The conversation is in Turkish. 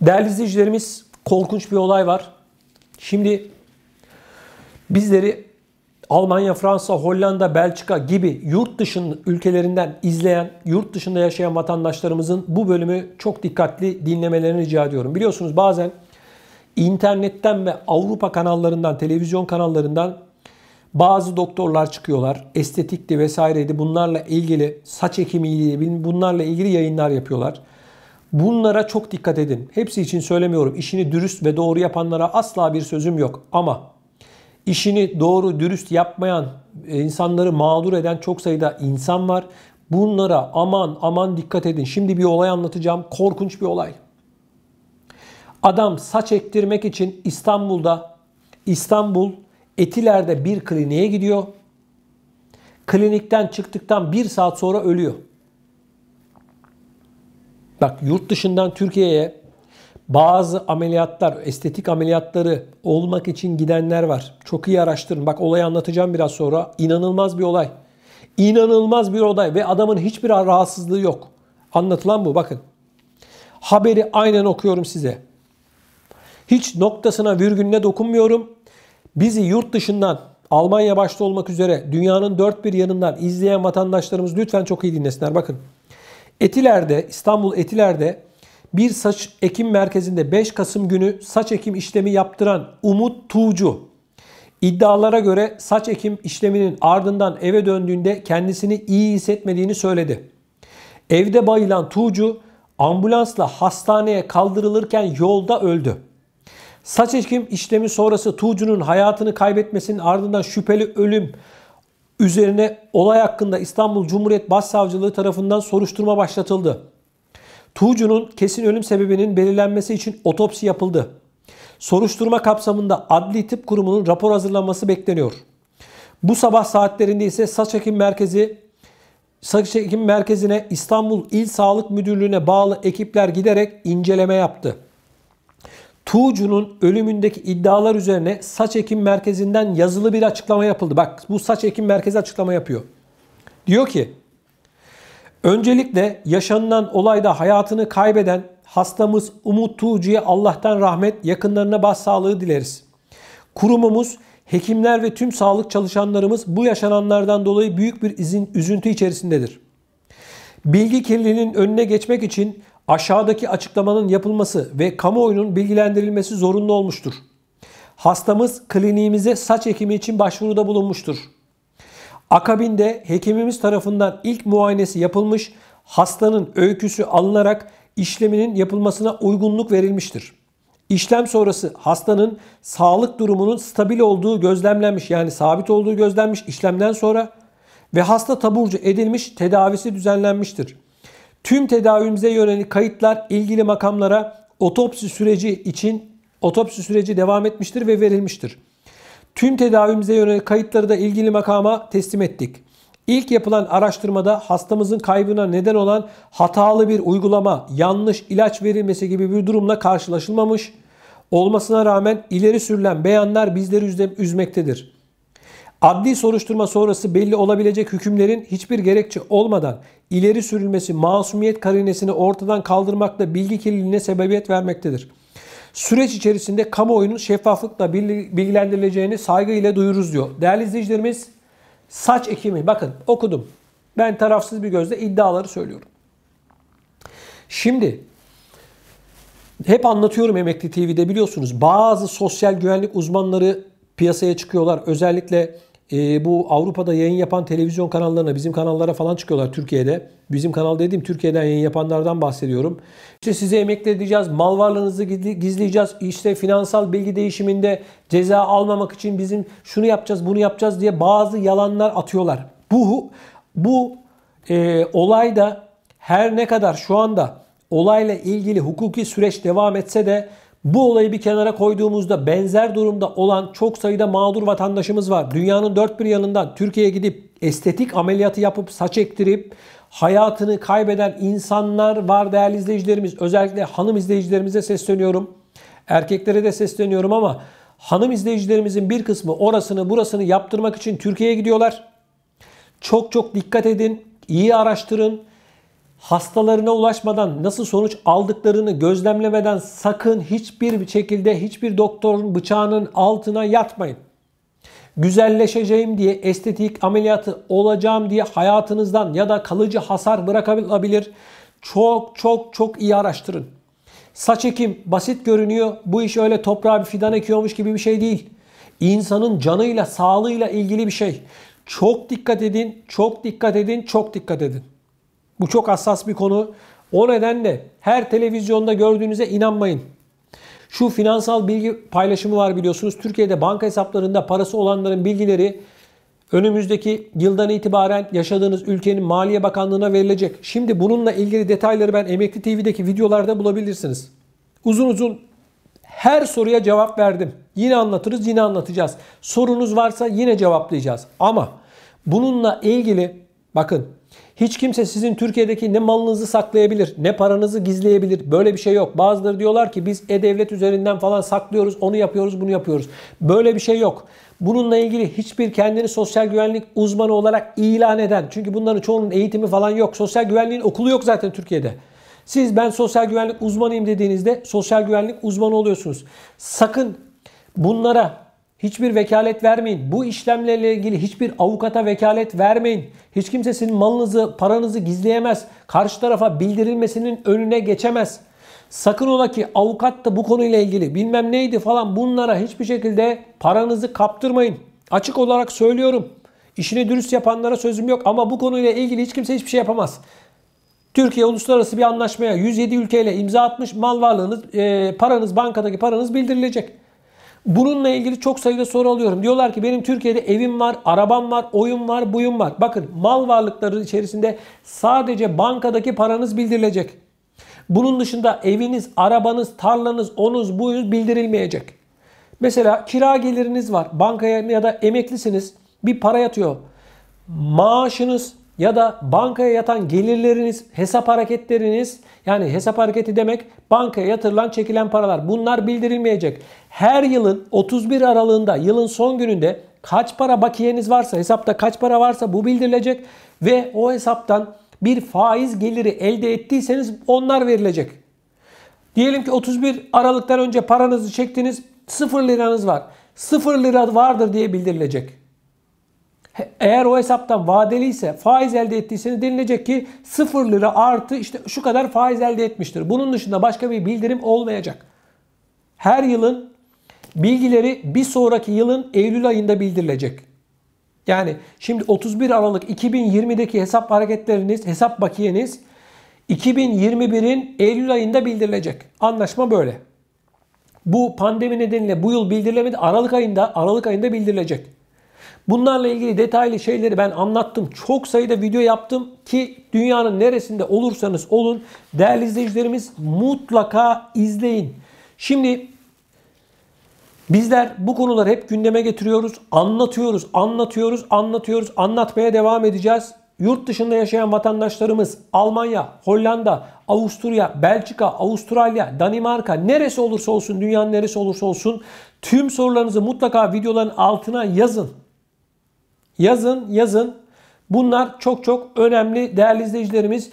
Değerli izleyicilerimiz korkunç bir olay var. Şimdi bizleri Almanya, Fransa, Hollanda, Belçika gibi yurt dışının ülkelerinden izleyen, yurt dışında yaşayan vatandaşlarımızın bu bölümü çok dikkatli dinlemelerini rica ediyorum. Biliyorsunuz bazen internetten ve Avrupa kanallarından, televizyon kanallarından bazı doktorlar çıkıyorlar. Estetikti vesaireydi. Bunlarla ilgili saç ekimiyle bunlarla ilgili yayınlar yapıyorlar. Bunlara çok dikkat edin. Hepsi için söylemiyorum. İşini dürüst ve doğru yapanlara asla bir sözüm yok. Ama işini doğru dürüst yapmayan, e, insanları mağdur eden çok sayıda insan var. Bunlara aman aman dikkat edin. Şimdi bir olay anlatacağım. Korkunç bir olay. Adam saç ektirmek için İstanbul'da İstanbul Etiler'de bir kliniğe gidiyor. Klinikten çıktıktan bir saat sonra ölüyor. Bak yurt dışından Türkiye'ye bazı ameliyatlar, estetik ameliyatları olmak için gidenler var. Çok iyi araştırın. Bak olayı anlatacağım biraz sonra. İnanılmaz bir olay. İnanılmaz bir olay ve adamın hiçbir rahatsızlığı yok. Anlatılan bu bakın. Haberi aynen okuyorum size. Hiç noktasına virgülüne dokunmuyorum. Bizi yurt dışından Almanya başta olmak üzere dünyanın dört bir yanından izleyen vatandaşlarımız lütfen çok iyi dinlesinler. Bakın Etiler'de, İstanbul Etiler'de bir saç ekim merkezinde 5 Kasım günü saç ekim işlemi yaptıran Umut Tuğcu iddialara göre saç ekim işleminin ardından eve döndüğünde kendisini iyi hissetmediğini söyledi. Evde bayılan Tuğcu ambulansla hastaneye kaldırılırken yolda öldü. Saç ekim işlemi sonrası Tuğcu'nun hayatını kaybetmesinin ardından şüpheli ölüm üzerine olay hakkında İstanbul Cumhuriyet Başsavcılığı tarafından soruşturma başlatıldı. Tuğcu'nun kesin ölüm sebebinin belirlenmesi için otopsi yapıldı. Soruşturma kapsamında Adli Tıp Kurumu'nun rapor hazırlanması bekleniyor. Bu sabah saatlerinde ise saç ekim merkezi saç ekim merkezine İstanbul İl Sağlık Müdürlüğü'ne bağlı ekipler giderek inceleme yaptı. Tuğcu'nun ölümündeki iddialar üzerine saç ekim merkezinden yazılı bir açıklama yapıldı. Bak bu saç ekim merkezi açıklama yapıyor. Diyor ki Öncelikle yaşanılan olayda hayatını kaybeden hastamız Umut Tuğcu'ya Allah'tan rahmet, yakınlarına başsağlığı dileriz. Kurumumuz, hekimler ve tüm sağlık çalışanlarımız bu yaşananlardan dolayı büyük bir izin, üzüntü içerisindedir. Bilgi kirliliğinin önüne geçmek için aşağıdaki açıklamanın yapılması ve kamuoyunun bilgilendirilmesi zorunlu olmuştur. Hastamız kliniğimize saç ekimi için başvuruda bulunmuştur. Akabinde hekimimiz tarafından ilk muayenesi yapılmış, hastanın öyküsü alınarak işleminin yapılmasına uygunluk verilmiştir. İşlem sonrası hastanın sağlık durumunun stabil olduğu gözlemlenmiş yani sabit olduğu gözlenmiş işlemden sonra ve hasta taburcu edilmiş tedavisi düzenlenmiştir. Tüm tedavimize yönelik kayıtlar ilgili makamlara otopsi süreci için otopsi süreci devam etmiştir ve verilmiştir. Tüm tedavimize yönelik kayıtları da ilgili makama teslim ettik. İlk yapılan araştırmada hastamızın kaybına neden olan hatalı bir uygulama, yanlış ilaç verilmesi gibi bir durumla karşılaşılmamış. Olmasına rağmen ileri sürülen beyanlar bizleri üzmektedir. Adli soruşturma sonrası belli olabilecek hükümlerin hiçbir gerekçe olmadan ileri sürülmesi masumiyet karinesini ortadan kaldırmakla bilgi kirliliğine sebebiyet vermektedir. Süreç içerisinde kamuoyunun şeffaflıkla bilgilendirileceğini saygıyla duyururuz diyor. Değerli izleyicilerimiz saç ekimi bakın okudum. Ben tarafsız bir gözle iddiaları söylüyorum. Şimdi hep anlatıyorum Emekli TV'de biliyorsunuz bazı sosyal güvenlik uzmanları piyasaya çıkıyorlar. Özellikle e, bu Avrupa'da yayın yapan televizyon kanallarına, bizim kanallara falan çıkıyorlar Türkiye'de. Bizim kanal dediğim Türkiye'den yayın yapanlardan bahsediyorum. İşte size emekli edeceğiz, mal varlığınızı gizleyeceğiz, işte finansal bilgi değişiminde ceza almamak için bizim şunu yapacağız, bunu yapacağız diye bazı yalanlar atıyorlar. Bu bu e, olayda her ne kadar şu anda olayla ilgili hukuki süreç devam etse de bu olayı bir kenara koyduğumuzda benzer durumda olan çok sayıda mağdur vatandaşımız var. Dünyanın dört bir yanından Türkiye'ye gidip estetik ameliyatı yapıp saç ektirip hayatını kaybeden insanlar var değerli izleyicilerimiz. Özellikle hanım izleyicilerimize sesleniyorum. Erkeklere de sesleniyorum ama hanım izleyicilerimizin bir kısmı orasını burasını yaptırmak için Türkiye'ye gidiyorlar. Çok çok dikkat edin, iyi araştırın. Hastalarına ulaşmadan nasıl sonuç aldıklarını gözlemlemeden sakın hiçbir şekilde hiçbir doktorun bıçağının altına yatmayın. Güzelleşeceğim diye estetik ameliyatı olacağım diye hayatınızdan ya da kalıcı hasar bırakabilir. Çok çok çok iyi araştırın. Saç ekim basit görünüyor. Bu iş öyle toprağa bir fidan ekiyormuş gibi bir şey değil. İnsanın canıyla, sağlığıyla ilgili bir şey. Çok dikkat edin, çok dikkat edin, çok dikkat edin. Bu çok hassas bir konu. O nedenle her televizyonda gördüğünüze inanmayın. Şu finansal bilgi paylaşımı var biliyorsunuz. Türkiye'de banka hesaplarında parası olanların bilgileri önümüzdeki yıldan itibaren yaşadığınız ülkenin Maliye Bakanlığı'na verilecek. Şimdi bununla ilgili detayları ben Emekli TV'deki videolarda bulabilirsiniz. Uzun uzun her soruya cevap verdim. Yine anlatırız, yine anlatacağız. Sorunuz varsa yine cevaplayacağız. Ama bununla ilgili bakın hiç kimse sizin Türkiye'deki ne malınızı saklayabilir, ne paranızı gizleyebilir. Böyle bir şey yok. Bazıları diyorlar ki biz e-devlet üzerinden falan saklıyoruz, onu yapıyoruz, bunu yapıyoruz. Böyle bir şey yok. Bununla ilgili hiçbir kendini sosyal güvenlik uzmanı olarak ilan eden, çünkü bunların çoğunun eğitimi falan yok. Sosyal güvenliğin okulu yok zaten Türkiye'de. Siz ben sosyal güvenlik uzmanıyım dediğinizde sosyal güvenlik uzmanı oluyorsunuz. Sakın bunlara Hiçbir vekalet vermeyin. Bu işlemlerle ilgili hiçbir avukata vekalet vermeyin. Hiç kimse sizin malınızı, paranızı gizleyemez. Karşı tarafa bildirilmesinin önüne geçemez. Sakın ola ki avukat da bu konuyla ilgili bilmem neydi falan bunlara hiçbir şekilde paranızı kaptırmayın. Açık olarak söylüyorum. İşini dürüst yapanlara sözüm yok ama bu konuyla ilgili hiç kimse hiçbir şey yapamaz. Türkiye uluslararası bir anlaşmaya 107 ülkeyle imza atmış. Mal varlığınız, e, paranız, bankadaki paranız bildirilecek. Bununla ilgili çok sayıda soru alıyorum. Diyorlar ki benim Türkiye'de evim var, arabam var, oyun var, buyum var. Bakın mal varlıkları içerisinde sadece bankadaki paranız bildirilecek. Bunun dışında eviniz, arabanız, tarlanız, onuz, buyunuz bildirilmeyecek. Mesela kira geliriniz var. Bankaya ya da emeklisiniz. Bir para yatıyor. Maaşınız ya da bankaya yatan gelirleriniz, hesap hareketleriniz yani hesap hareketi demek bankaya yatırılan çekilen paralar. Bunlar bildirilmeyecek. Her yılın 31 aralığında yılın son gününde kaç para bakiyeniz varsa hesapta kaç para varsa bu bildirilecek ve o hesaptan bir faiz geliri elde ettiyseniz onlar verilecek. Diyelim ki 31 Aralık'tan önce paranızı çektiniz 0 liranız var. 0 lira vardır diye bildirilecek. Eğer o hesaptan vadeli ise faiz elde ettiyseniz denilecek ki 0 lira artı işte şu kadar faiz elde etmiştir. Bunun dışında başka bir bildirim olmayacak. Her yılın bilgileri bir sonraki yılın Eylül ayında bildirilecek. Yani şimdi 31 Aralık 2020'deki hesap hareketleriniz, hesap bakiyeniz 2021'in Eylül ayında bildirilecek. Anlaşma böyle. Bu pandemi nedeniyle bu yıl bildirilemedi. Aralık ayında, Aralık ayında bildirilecek. Bunlarla ilgili detaylı şeyleri ben anlattım. Çok sayıda video yaptım ki dünyanın neresinde olursanız olun değerli izleyicilerimiz mutlaka izleyin. Şimdi bizler bu konuları hep gündeme getiriyoruz, anlatıyoruz, anlatıyoruz, anlatıyoruz, anlatmaya devam edeceğiz. Yurt dışında yaşayan vatandaşlarımız Almanya, Hollanda, Avusturya, Belçika, Avustralya, Danimarka neresi olursa olsun, dünyanın neresi olursa olsun tüm sorularınızı mutlaka videoların altına yazın. Yazın, yazın. Bunlar çok çok önemli değerli izleyicilerimiz.